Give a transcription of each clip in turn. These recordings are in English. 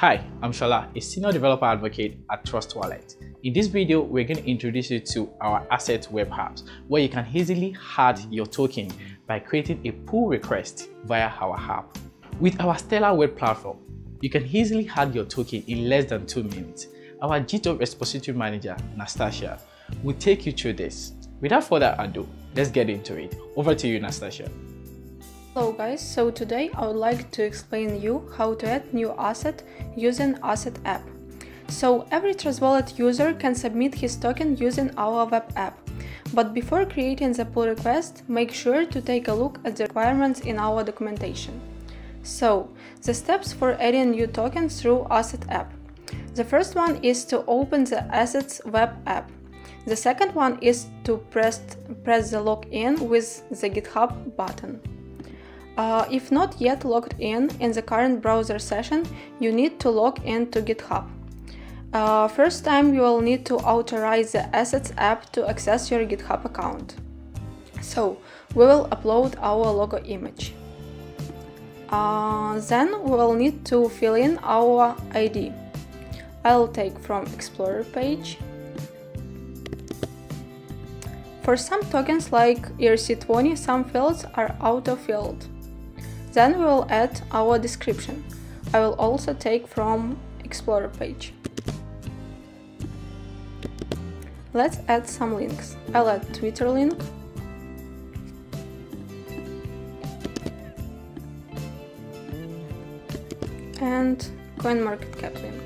Hi, I'm Shola, a senior developer advocate at Trust Wallet. In this video, we're going to introduce you to our asset web apps where you can easily add your token by creating a pull request via our app. With our Stellar web platform, you can easily add your token in less than two minutes. Our GitHub repository manager, Nastasia, will take you through this. Without further ado, let's get into it. Over to you, Nastasia. Hello guys, so today I would like to explain you how to add new asset using Asset app. So every Trust Wallet user can submit his token using our web app. But before creating the pull request, make sure to take a look at the requirements in our documentation. So, the steps for adding new token through Asset app. The first one is to open the Assets web app. The second one is to press, press the login with the GitHub button. Uh, if not yet logged in in the current browser session, you need to log in to GitHub. Uh, first time you will need to authorize the Assets app to access your GitHub account. So, we will upload our logo image. Uh, then we will need to fill in our ID. I'll take from Explorer page. For some tokens like ERC20, some fields are auto-filled. Then we will add our description. I will also take from Explorer page. Let's add some links. I'll add Twitter link, and CoinMarketCap link.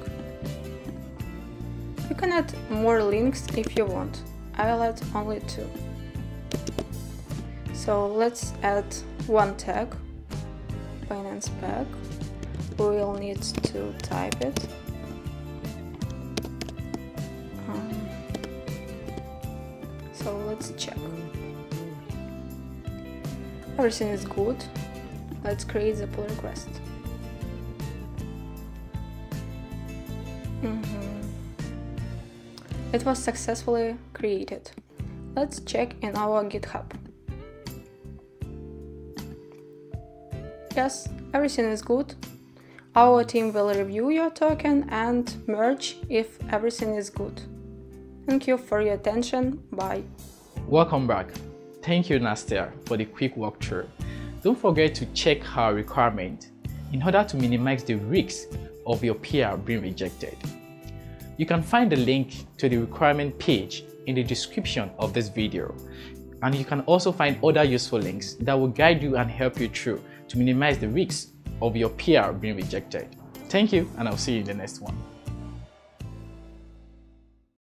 You can add more links if you want. I will add only two. So let's add one tag Binance Peg. We will need to type it. Um, so let's check. Everything is good. Let's create the pull request. Mm -hmm. It was successfully created. Let's check in our GitHub. Yes, everything is good. Our team will review your token and merge if everything is good. Thank you for your attention. Bye. Welcome back. Thank you, Nastia, for the quick walkthrough. Don't forget to check our requirement in order to minimize the risk of your PR being rejected. You can find the link to the requirement page in the description of this video. And you can also find other useful links that will guide you and help you through to minimize the risks of your PR being rejected. Thank you, and I'll see you in the next one.